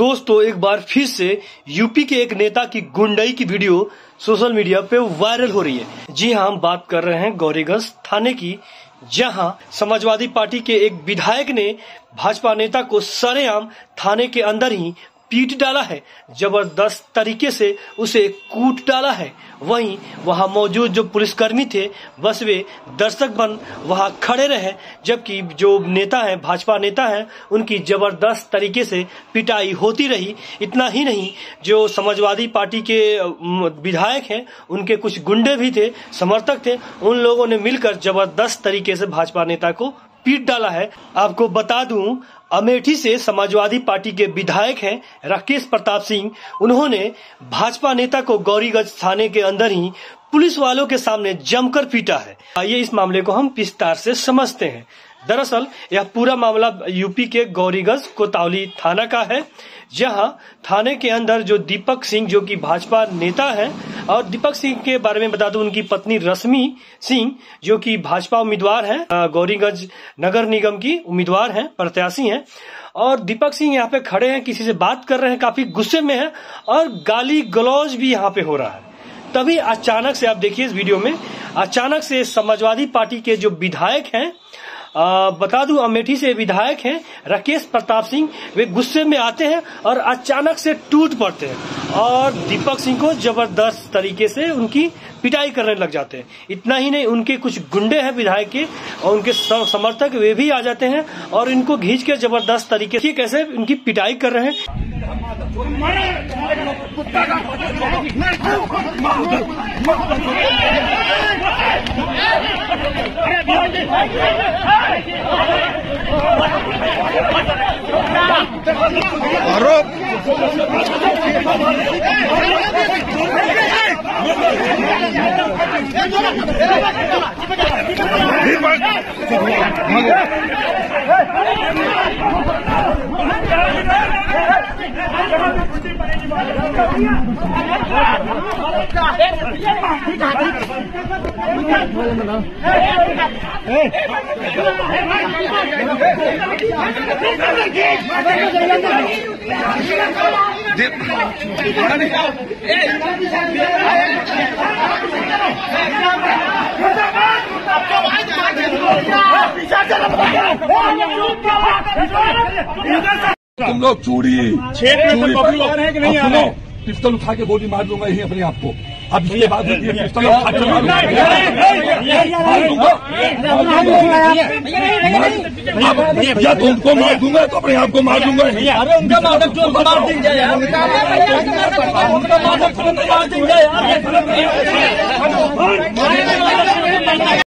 दोस्तों, एक बार फिर से यूपी के एक नेता की गुंडई की वीडियो सोशल मीडिया पे वायरल हो रही है। जी हाँ हम बात कर रहे हैं गौरीगंज थाने की, जहाँ समाजवादी पार्टी के एक विधायक ने भाजपा नेता को सरेआम थाने के अंदर ही पीट डाला है, ज़बरदस्त तरीके से उसे कूट डाला है। वहीं वहाँ मौजूद जो पुलिसकर्मी थे, बस वे दर्शक बन वहाँ खड़े रहे, जबकि जो नेता है, भाजपा नेता है, उनकी ज़बरदस्त तरीके से पिटाई होती रही। इतना ही नहीं, जो समाजवादी पार्टी के विधायक हैं, उनके कुछ गुंडे भी थे, समर्थक थे, उन लोगों ने मिलकर ज़बरदस्त तरीके से भाजपा नेता को पीट डाला है। आपको बता दूँ, अमेठी से समाजवादी पार्टी के विधायक हैं राकेश प्रताप सिंह। उन्होंने भाजपा नेता को गौरीगंज थाने के अंदर ही पुलिस वालों के सामने जमकर पीटा है। आइए इस मामले को हम विस्तार से समझते हैं। दरअसल, यह पूरा मामला यूपी के गौरीगंज कोतावली थाना का है, जहाँ थाने के अंदर जो दीपक सिंह, जो कि भाजपा नेता है, और दीपक सिंह के बारे में बता दूँ, उनकी पत्नी रश्मि सिंह, जो कि भाजपा उम्मीदवार हैं गौरीगंज नगर निगम की उम्मीदवार हैं, प्रत्याशी हैं, और दीपक सिंह यहाँ पे खड़े हैं, किसी से बात कर रहे हैं, काफ़ी गुस्से में है, और गाली गलौज भी यहाँ पे हो रहा है। तभी अचानक से आप देखिए इस वीडियो में, अचानक से समाजवादी पार्टी के जो विधायक हैं बता दूँ, अमेठी से विधायक हैं, राकेश प्रताप सिंह। वे गुस्से में आते हैं और अचानक से टूट पड़ते हैं और दीपक सिंह को ज़बरदस्त तरीके से उनकी पिटाई करने लग जाते हैं। इतना ही नहीं, उनके कुछ गुंडे हैं विधायक के और उनके समर्थक वे भी आ जाते हैं और इनको घींच के ज़बरदस्त तरीके से कैसे उनकी पिटाई कर रहे हैं। ভারত। ঠিক আছে तुम लोग चूड़ी चूड़ी है कि नहीं आ रहे हैं? पिस्टल उठा के गोली मार दूँगा यही अपने आप को अब ये बात है दूँगा दूँगा या तो उनको मार दूँगा तो अपने आप को मार दूँगा अरे उनका मादक चोर को मार दी जाए यार उनका मादक चोर को मार दी जाए यार